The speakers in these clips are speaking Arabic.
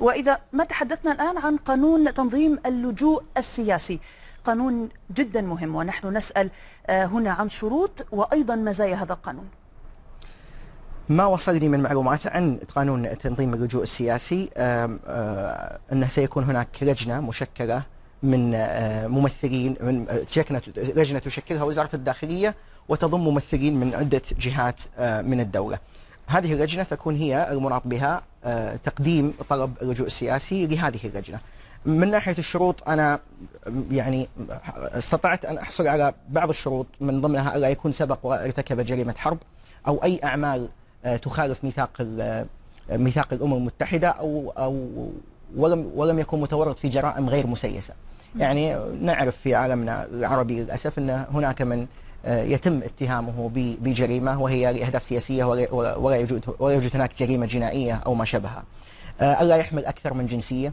وإذا ما تحدثنا الآن عن قانون تنظيم اللجوء السياسي. قانون جدا مهم ونحن نسأل هنا عن شروط وأيضا مزايا هذا القانون. ما وصلني من معلومات عن قانون تنظيم اللجوء السياسي؟ أنه سيكون هناك لجنة مشكلة من ممثلين من لجنة تشكلها وزارة الداخلية وتضم ممثلين من عدة جهات من الدولة. هذه اللجنه تكون هي المناط بها تقديم طلب اللجوء السياسي لهذه اللجنه. من ناحية الشروط أنا يعني استطعت أن أحصل على بعض الشروط من ضمنها ألا يكون سبق وارتكب جريمة حرب أو أي أعمال تخالف ميثاق ميثاق الأمم المتحدة أو أو ولم ولم يكن متورط في جرائم غير مسيسة. يعني نعرف في عالمنا العربي للأسف أن هناك من يتم اتهامه بجريمة وهي لأهداف سياسية ولا يوجد ولا يوجد هناك جريمة جنائية أو ما شابهها. ألا يحمل أكثر من جنسية،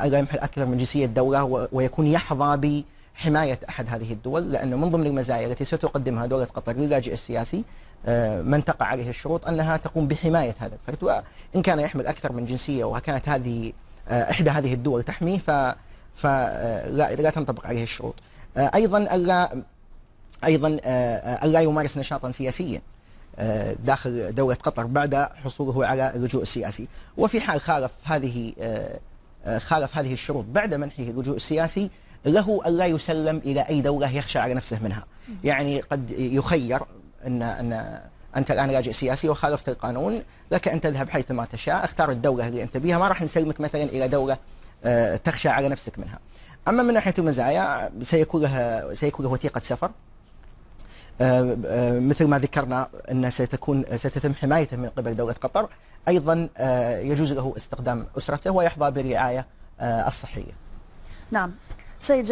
ألا يحمل أكثر من جنسية دوله ويكون يحظى بحماية أحد هذه الدول لأنه من ضمن المزايا التي ستقدمها دولة قطر للاجئ السياسي من تقع عليه الشروط أنها تقوم بحماية هذا الفرد وإن كان يحمل أكثر من جنسية وكانت هذه إحدى هذه الدول تحميه فلا لا تنطبق عليه الشروط. أيضا ألا أيضا الا يمارس نشاطا سياسيا داخل دولة قطر بعد حصوله على اللجوء السياسي، وفي حال خالف هذه خالف هذه الشروط بعد منحه اللجوء السياسي له الا يسلم إلى أي دولة يخشى على نفسه منها. يعني قد يخير أن أن أنت الآن لاجئ سياسي وخالفت القانون لك أن تذهب حيثما تشاء اختار الدولة اللي أنت بها ما راح نسلمك مثلا إلى دولة تخشى على نفسك منها. أما من ناحية المزايا سيكون لها سيكون له وثيقة سفر مثل ما ذكرنا أن ستكون ستتم حمايته من قبل دولة قطر أيضا يجوز له استخدام أسرته ويحظى بالرعايه الصحية. نعم سيد